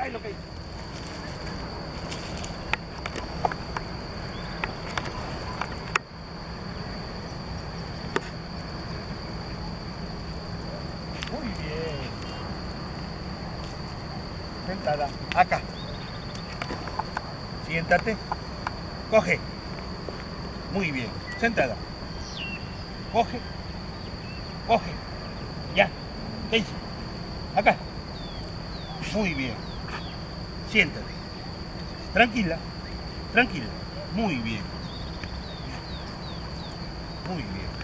Ahí lo que. Sentada. Acá. Siéntate. Coge. Muy bien. Sentada. Coge. Coge. Ya. ¿Qué hice? Acá. Muy bien. Siéntate. Tranquila. Tranquila. Muy bien. Muy bien.